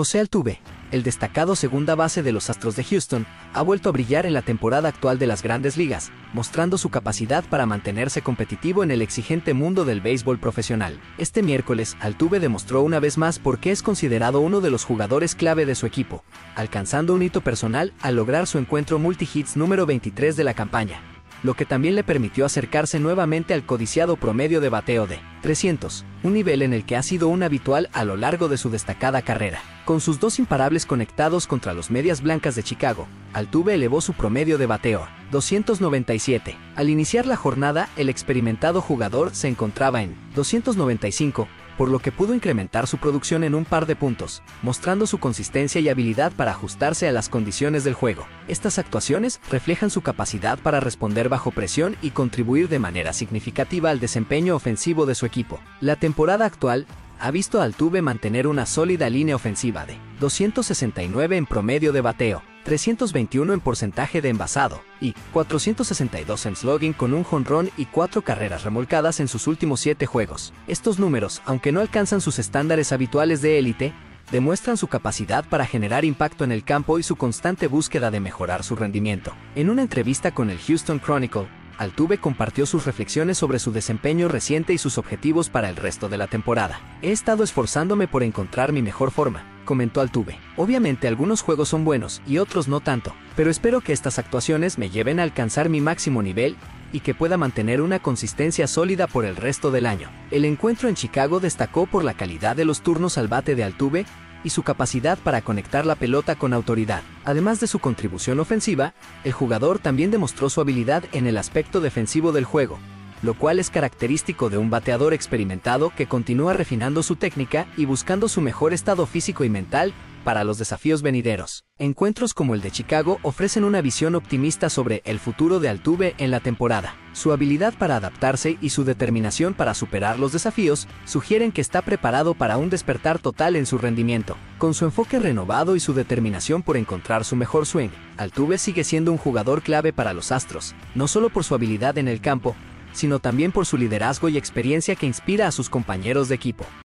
José Altuve, el destacado segunda base de los Astros de Houston, ha vuelto a brillar en la temporada actual de las grandes ligas, mostrando su capacidad para mantenerse competitivo en el exigente mundo del béisbol profesional. Este miércoles, Altuve demostró una vez más por qué es considerado uno de los jugadores clave de su equipo, alcanzando un hito personal al lograr su encuentro multi-hits número 23 de la campaña lo que también le permitió acercarse nuevamente al codiciado promedio de bateo de 300, un nivel en el que ha sido un habitual a lo largo de su destacada carrera. Con sus dos imparables conectados contra los Medias Blancas de Chicago, Altuve elevó su promedio de bateo a 297. Al iniciar la jornada, el experimentado jugador se encontraba en 295, por lo que pudo incrementar su producción en un par de puntos, mostrando su consistencia y habilidad para ajustarse a las condiciones del juego. Estas actuaciones reflejan su capacidad para responder bajo presión y contribuir de manera significativa al desempeño ofensivo de su equipo. La temporada actual ha visto a Altuve mantener una sólida línea ofensiva de 269 en promedio de bateo, 321 en porcentaje de envasado y 462 en slogging con un jonrón y cuatro carreras remolcadas en sus últimos siete juegos. Estos números, aunque no alcanzan sus estándares habituales de élite, demuestran su capacidad para generar impacto en el campo y su constante búsqueda de mejorar su rendimiento. En una entrevista con el Houston Chronicle, Altuve compartió sus reflexiones sobre su desempeño reciente y sus objetivos para el resto de la temporada. He estado esforzándome por encontrar mi mejor forma, comentó Altuve. Obviamente algunos juegos son buenos y otros no tanto, pero espero que estas actuaciones me lleven a alcanzar mi máximo nivel y que pueda mantener una consistencia sólida por el resto del año. El encuentro en Chicago destacó por la calidad de los turnos al bate de Altuve y su capacidad para conectar la pelota con autoridad. Además de su contribución ofensiva, el jugador también demostró su habilidad en el aspecto defensivo del juego, lo cual es característico de un bateador experimentado que continúa refinando su técnica y buscando su mejor estado físico y mental para los desafíos venideros. Encuentros como el de Chicago ofrecen una visión optimista sobre el futuro de Altuve en la temporada. Su habilidad para adaptarse y su determinación para superar los desafíos sugieren que está preparado para un despertar total en su rendimiento. Con su enfoque renovado y su determinación por encontrar su mejor swing, Altuve sigue siendo un jugador clave para los Astros, no solo por su habilidad en el campo, sino también por su liderazgo y experiencia que inspira a sus compañeros de equipo.